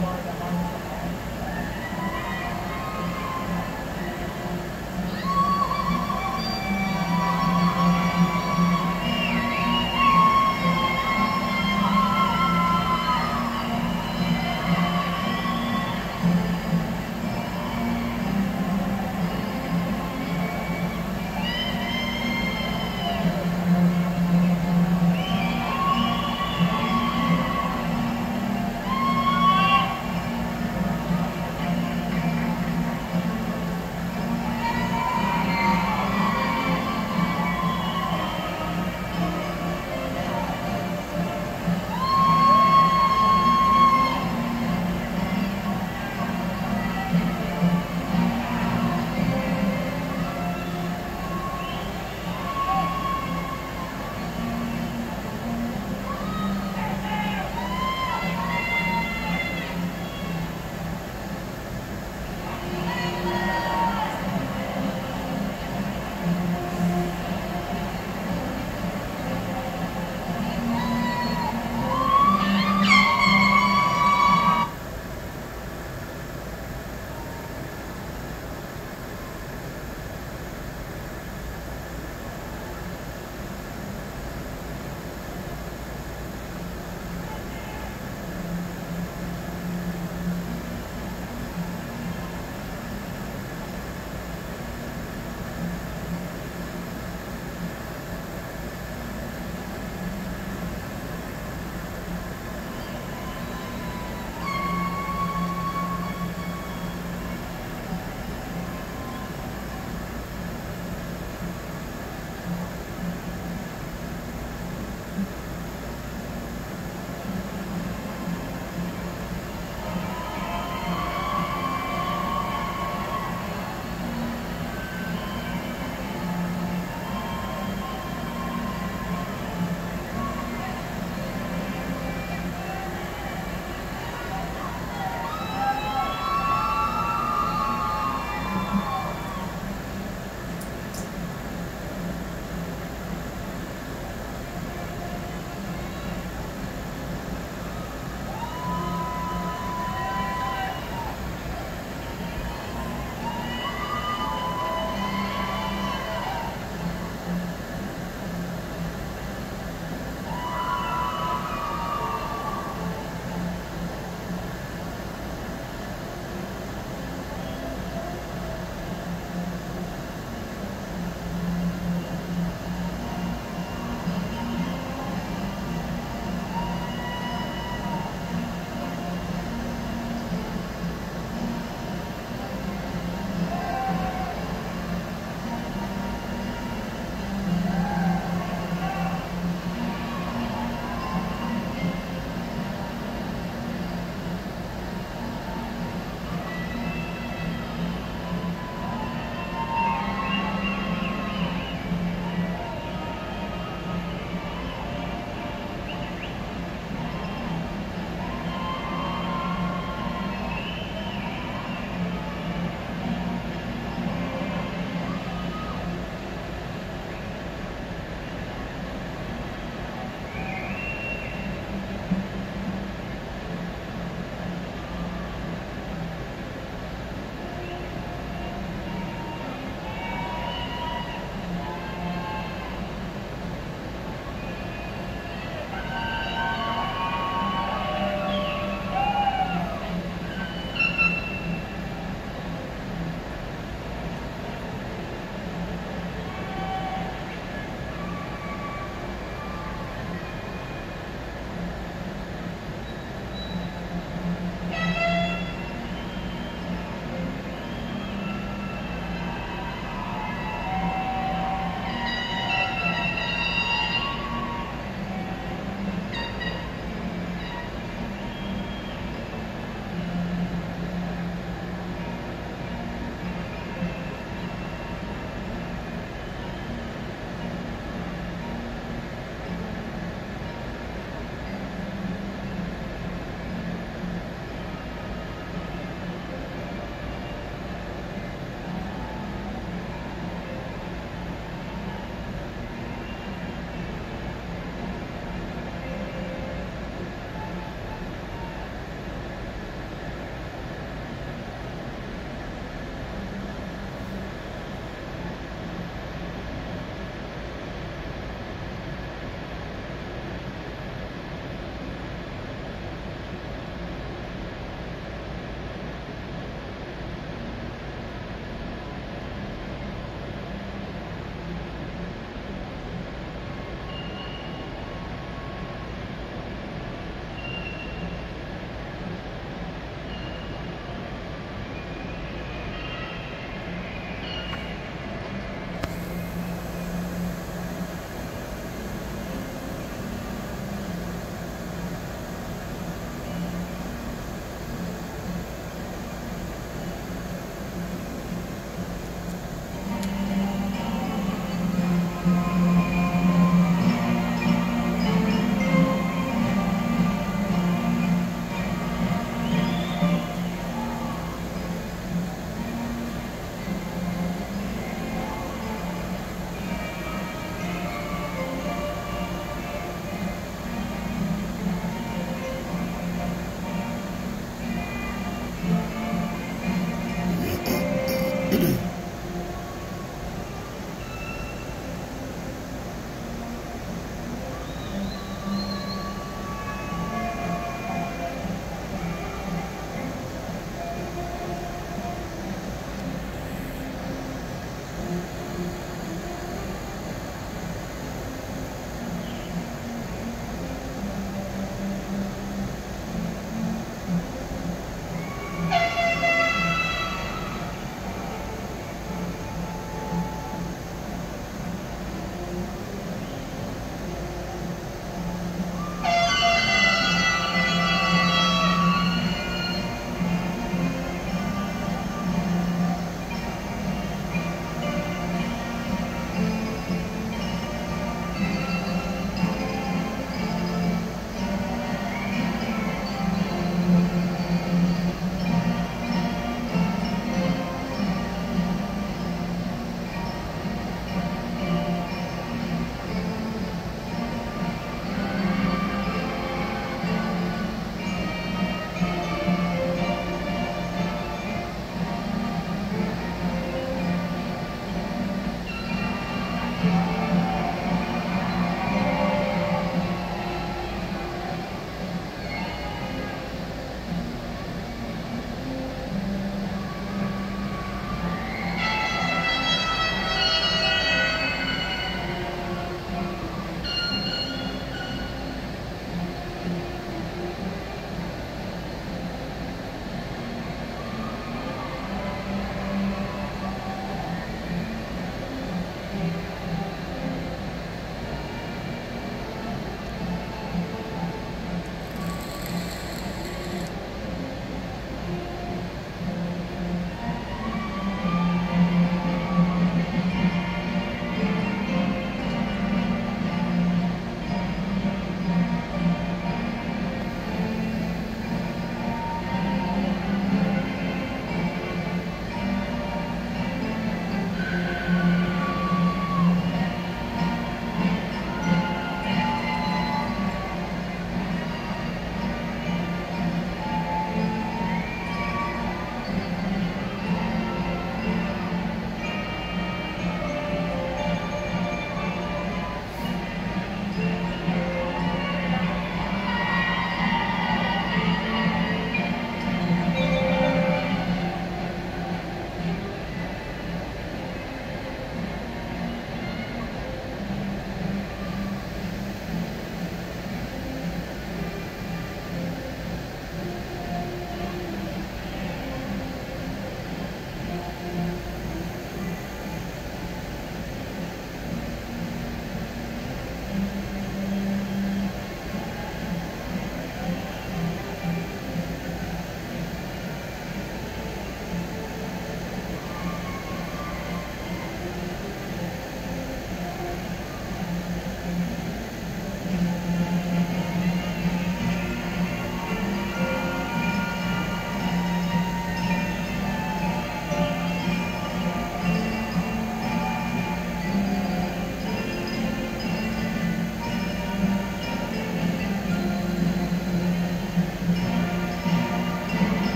Mark, Mark, Mark.